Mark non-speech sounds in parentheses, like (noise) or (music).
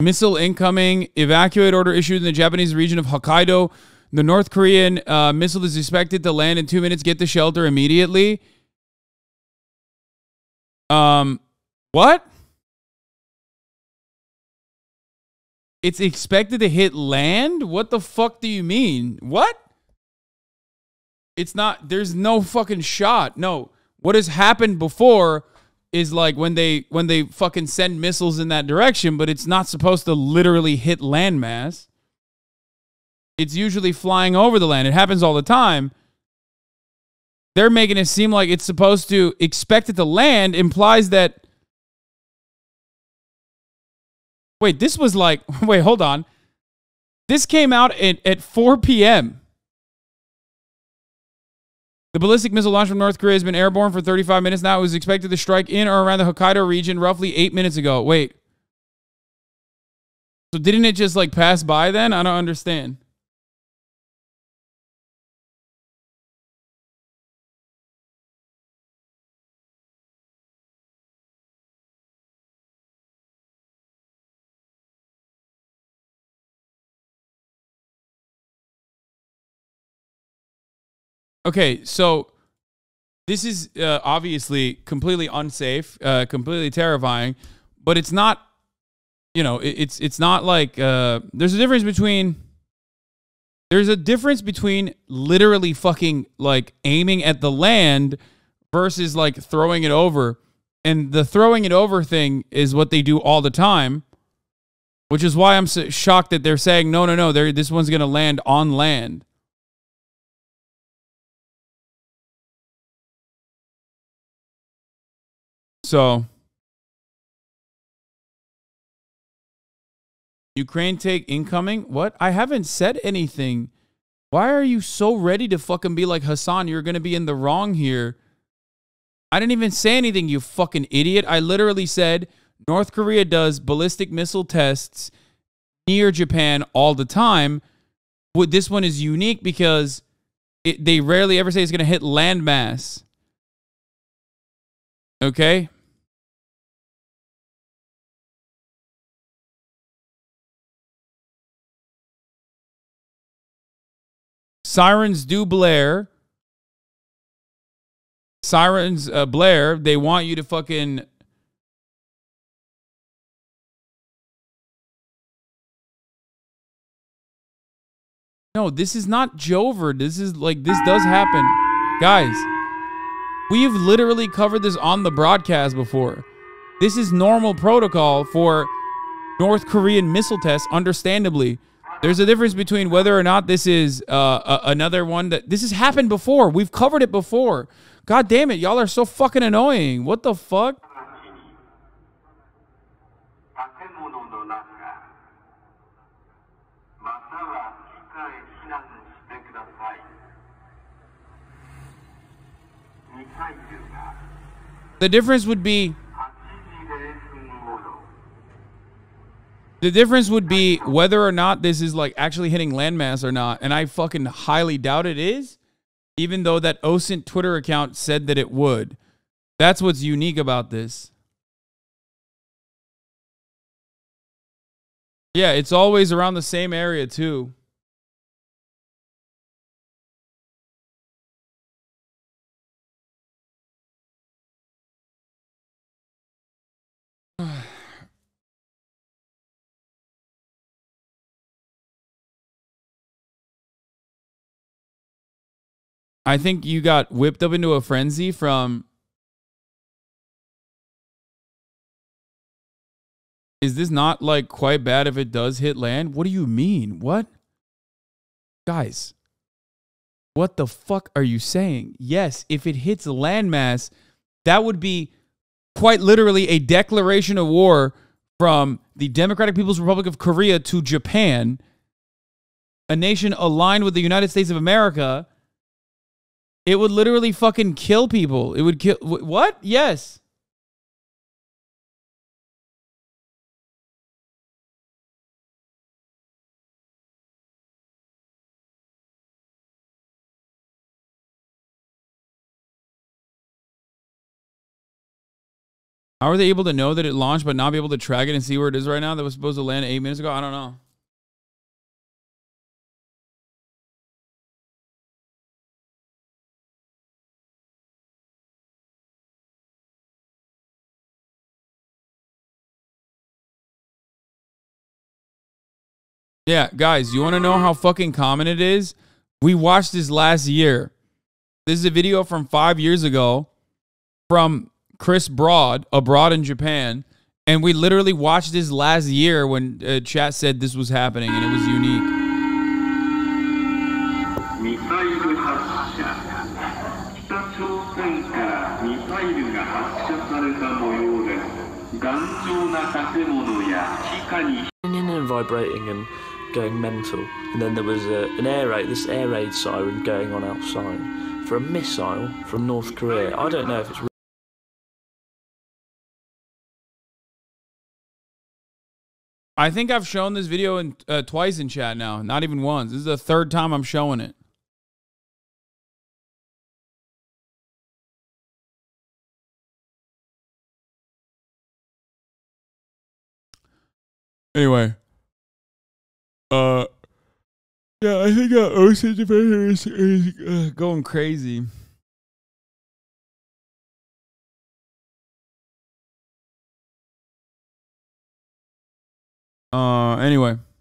Missile incoming. Evacuate order issued in the Japanese region of Hokkaido. The North Korean uh, missile is expected to land in two minutes. Get the shelter immediately. Um, what? It's expected to hit land? What the fuck do you mean? What? It's not, there's no fucking shot. No. What has happened before is like when they when they fucking send missiles in that direction, but it's not supposed to literally hit landmass. It's usually flying over the land. It happens all the time. They're making it seem like it's supposed to expect it to land implies that Wait, this was like (laughs) wait, hold on. This came out at, at 4 p.m. The ballistic missile launched from North Korea has been airborne for 35 minutes now. It was expected to strike in or around the Hokkaido region roughly eight minutes ago. Wait. So didn't it just like pass by then? I don't understand. Okay, so this is uh, obviously completely unsafe, uh, completely terrifying, but it's not. You know, it, it's it's not like uh, there's a difference between. There's a difference between literally fucking like aiming at the land versus like throwing it over. And the throwing it over thing is what they do all the time, which is why I'm so shocked that they're saying no, no, no. This one's gonna land on land. So Ukraine take incoming? What? I haven't said anything. Why are you so ready to fucking be like Hasan? You're gonna be in the wrong here. I didn't even say anything, you fucking idiot. I literally said North Korea does ballistic missile tests near Japan all the time. What this one is unique because it, they rarely ever say it's going to hit landmass. Okay? Sirens do blare. Sirens uh, blare. They want you to fucking. No, this is not Jover. This is like, this does happen. Guys, we've literally covered this on the broadcast before. This is normal protocol for North Korean missile tests, understandably. There's a difference between whether or not this is uh, a, another one that this has happened before. We've covered it before. God damn it, y'all are so fucking annoying. What the fuck? The difference would be The difference would be whether or not this is like actually hitting landmass or not. And I fucking highly doubt it is, even though that OSINT Twitter account said that it would. That's what's unique about this. Yeah, it's always around the same area too. I think you got whipped up into a frenzy from. Is this not like quite bad if it does hit land? What do you mean? What? Guys, what the fuck are you saying? Yes, if it hits landmass, that would be quite literally a declaration of war from the Democratic People's Republic of Korea to Japan, a nation aligned with the United States of America it would literally fucking kill people. It would kill. What? Yes. How are they able to know that it launched but not be able to track it and see where it is right now? That was supposed to land eight minutes ago. I don't know. Yeah, guys, you want to know how fucking common it is? We watched this last year. This is a video from five years ago from Chris Broad abroad in Japan. And we literally watched this last year when uh, chat said this was happening and it was unique. And vibrating and going mental. And then there was a, an air raid, this air raid siren going on outside for a missile from North Korea. I don't know if it's I think I've shown this video in, uh, twice in chat now, not even once. This is the third time I'm showing it. Anyway, uh, yeah, I think uh, OSINTdefender is, is uh, going crazy. Uh, anyway.